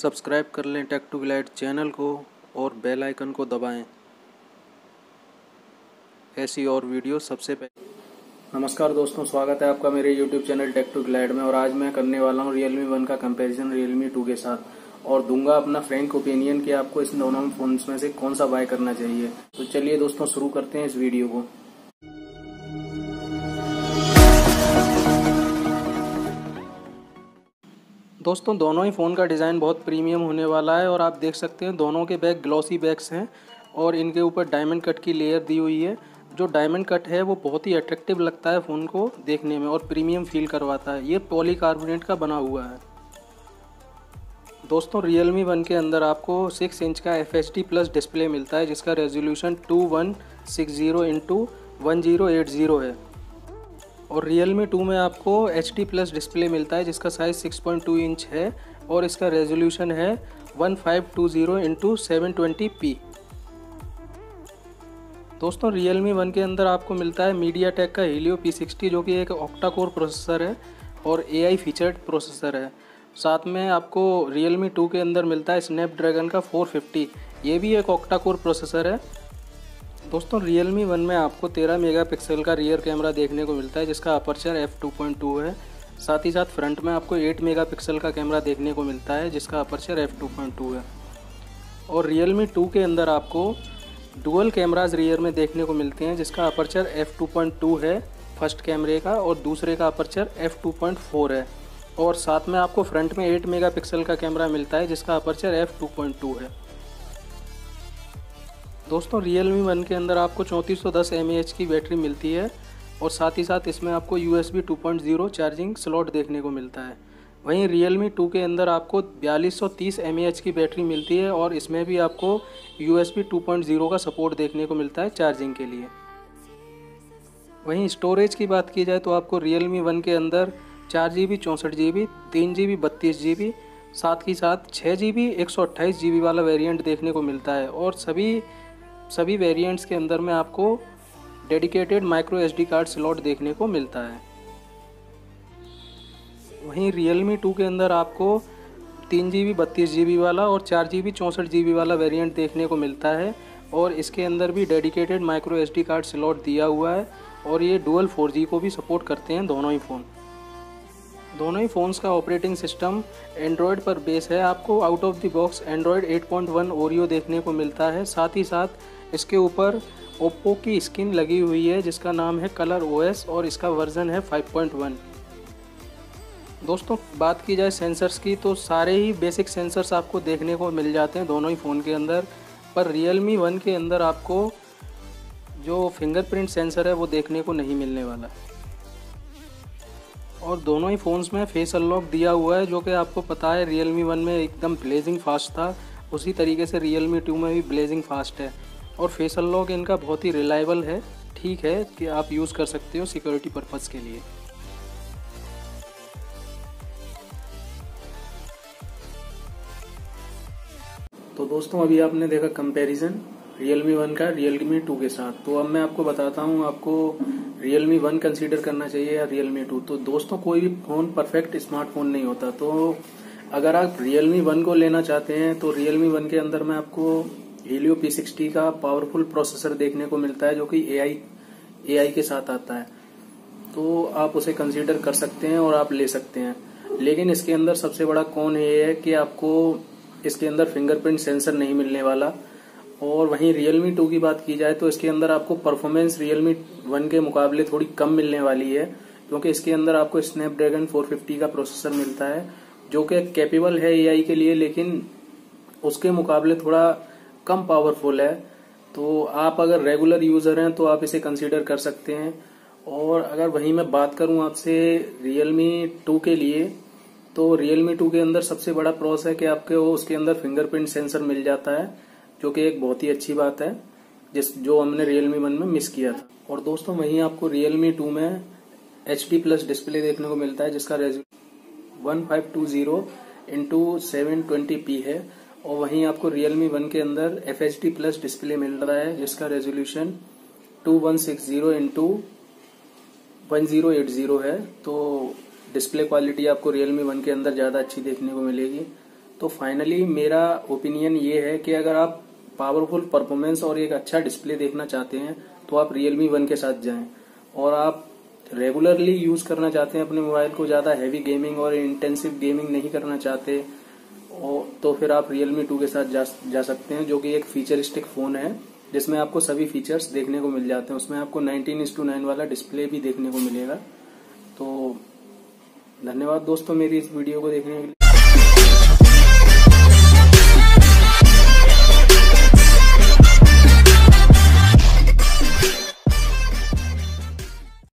Subscribe कर लें take to glide channel को और बेल आइकन को दबाएँ। ऐसी और वीडियो सबसे पहले। नमस्कार दोस्तों, स्वागत है आपका मेरे YouTube channel Tech to Glide में और आज मैं करने वाला हूँ Realme वन का कंपैरिजन Realme टू के साथ। और दूँगा अपना फ्रैंक ओपिनियन कि आपको इस दोनों फोन्स में से कौन सा बाय करना चाहिए। तो चलिए दोस्तों, शुरू करते हैं इस वीडियो को। दोस्तों, दोनों ही फ़ोन का डिज़ाइन बहुत प्रीमियम होने वाला है और आप देख सकते हैं दोनों के बैग ग्लॉसी बैग्स हैं और इनके ऊपर डायमंड कट की लेयर दी हुई है। जो डायमंड कट है, वो बहुत ही अट्रैक्टिव लगता है फ़ोन को देखने में और प्रीमियम फील करवाता है। ये पॉलीकार्बोनेट का बना हुआ है। दोस्तों रियल मी वन के अंदर आपको सिक्स इंच का एफ़ प्लस डिस्प्ले मिलता है, जिसका resolution two one six zero into one zero eight zero है। और रियल मी टू में आपको एच डी प्लस डिस्प्ले मिलता है, जिसका size six point two inch है और इसका रेजोल्यूशन है one five two zero into seven twenty P दोस्तों रियल मी वन के अंदर आपको मिलता है मीडिया टेक का हीलियो पी सिक्सटी जो कि एक ऑक्टा कोर प्रोसेसर है और ए आई फीचर्ड प्रोसेसर है। साथ में आपको रियल मी टू के अंदर मिलता है स्नैपड्रैगन का फोर फिफ्टी ये भी एक ऑक्टा कोर प्रोसेसर है। दोस्तों मी वन में आपको 13 मेगापिक्सल का रियर कैमरा देखने को मिलता है, जिसका aperture F two point two है। साथ ही साथ फ्रंट में आपको 8 मेगापिक्सल का कैमरा देखने को मिलता है, जिसका aperture F two point two है। और मी टू के अंदर आपको डुअल कैमराज रियर में देखने को मिलते हैं, जिसका aperture F two point two है फ़र्स्ट कैमरे का, और दूसरे का aperture F two point four है। और साथ में आपको फ्रंट में 8 मेगापिक्सल का कैमरा मिलता है, जिसका aperture F two point two है। दोस्तों रियल मी वन के अंदर आपको चौंतीस सौ दस एम की बैटरी मिलती है और साथ ही साथ इसमें आपको U S B two point zero charging slot देखने को मिलता है। वहीं रियल मी टू के अंदर आपको बयालीस सौ तीस एम की बैटरी मिलती है और इसमें भी आपको U S B two point zero का सपोर्ट देखने को मिलता है चार्जिंग के लिए। वहीं स्टोरेज की बात की जाए तो आपको रियल मी वन के अंदर चार जी बी चौंसठ जी बी तीन जी बी बत्तीस जी बी साथ ही साथ छः जी बी एक सौ अट्ठाईस जी बी वाला वेरियंट देखने को मिलता है और सभी सभी वेरिएंट्स के अंदर में आपको dedicated micro SD card slot देखने को मिलता है। वहीं रियल मी टू के अंदर आपको तीन जी बी बत्तीस जी बी वाला और चार जी बी चौंसठ जी बी वाला वेरिएंट देखने को मिलता है और इसके अंदर भी dedicated micro SD card slot दिया हुआ है और ये डुअल फोर जी को भी सपोर्ट करते हैं दोनों ही फ़ोन दोनों ही फ़ोन्स का ऑपरेटिंग सिस्टम एंड्रॉयड पर बेस है। आपको out of the box Android 8.1 Oreo देखने को मिलता है। साथ ही साथ इसके ऊपर ओप्पो की स्किन लगी हुई है, जिसका नाम है कलर ओएस और इसका वर्जन है 5.1 दोस्तों, बात की जाए सेंसर्स की तो सारे ही बेसिक सेंसर्स आपको देखने को मिल जाते हैं दोनों ही फ़ोन के अंदर। पर रियल मी वन के अंदर आपको जो फिंगरप्रिंट सेंसर है, वो देखने को नहीं मिलने वाला। और दोनों ही फ़ोन्स में फेस अनलॉक दिया हुआ है, जो कि आपको पता है रियल मी वन में एकदम ब्लेजिंग फास्ट था। उसी तरीके से रियल मी टू में भी ब्लेजिंग फास्ट है। और फेस अनलॉक इनका बहुत ही रिलायबल है। ठीक है कि आप यूज़ कर सकते हो सिक्योरिटी पर्पज़ के लिए। तो दोस्तों, अभी आपने देखा कंपैरिजन रियल मी वन का रियल मी टू के साथ। तो अब मैं आपको बताता हूँ, आपको रियल मी वन कंसिडर करना चाहिए या रियल मी टू तो दोस्तों, कोई भी फ़ोन परफेक्ट स्मार्टफ़ोन नहीं होता। तो अगर आप रियल मी वन को लेना चाहते हैं तो रियल मी वन के अंदर में आपको हीलियो पी सिक्सटी का पावरफुल प्रोसेसर देखने को मिलता है, जो कि ए आई के साथ आता है। तो आप उसे कंसिडर कर सकते हैं और आप ले सकते हैं। लेकिन इसके अंदर सबसे बड़ा कौन ये है कि आपको इसके अंदर फिंगरप्रिंट सेंसर नहीं मिलने वाला। और वहीं Realme 2 की बात की जाए तो इसके अंदर आपको परफॉर्मेंस Realme 1 के मुकाबले थोड़ी कम मिलने वाली है, क्योंकि इसके अंदर आपको Snapdragon 450 का प्रोसेसर मिलता है, जो कि कैपेबल है एआई के लिए, लेकिन उसके मुकाबले थोड़ा कम पावरफुल है। तो आप अगर रेगुलर यूज़र हैं तो आप इसे कंसीडर कर सकते हैं। और अगर वहीं मैं बात करूँ आपसे Realme 2 के लिए तो Realme 2 के अंदर सबसे बड़ा प्रोस है कि आपके उसके अंदर फिंगरप्रिंट सेंसर मिल जाता है। जो कि एक बहुत ही अच्छी बात है, जिस जो हमने Realme वन में मिस किया था। और दोस्तों, वहीं आपको Realme टू में एच डी प्लस डिस्प्ले देखने को मिलता है, जिसका resolution one five two zero into seven twenty P है। और वहीं आपको Realme वन के अंदर F H D plus display मिल रहा है, जिसका resolution two one six zero into one zero eight zero है। तो डिस्प्ले क्वालिटी आपको Realme वन के अंदर ज़्यादा अच्छी देखने को मिलेगी। तो फाइनली मेरा ओपिनियन ये है कि अगर आप पावरफुल परफॉर्मेंस और एक अच्छा डिस्प्ले देखना चाहते हैं तो आप रियलमी वन के साथ जाएँ। और आप रेगुलरली यूज़ करना चाहते हैं अपने मोबाइल को ज़्यादा हैवी गेमिंग और इंटेंसिव गेमिंग नहीं करना चाहते तो फिर आप रियलमी टू के साथ जा, जा सकते हैं जो कि एक फीचरिस्टिक फ़ोन है जिसमें आपको सभी फीचर्स देखने को मिल जाते हैं। उसमें आपको 19 इस टू नाइन वाला डिस्प्ले भी देखने को मिलेगा। तो धन्यवाद दोस्तों मेरी इस वीडियो को देखने के लिए।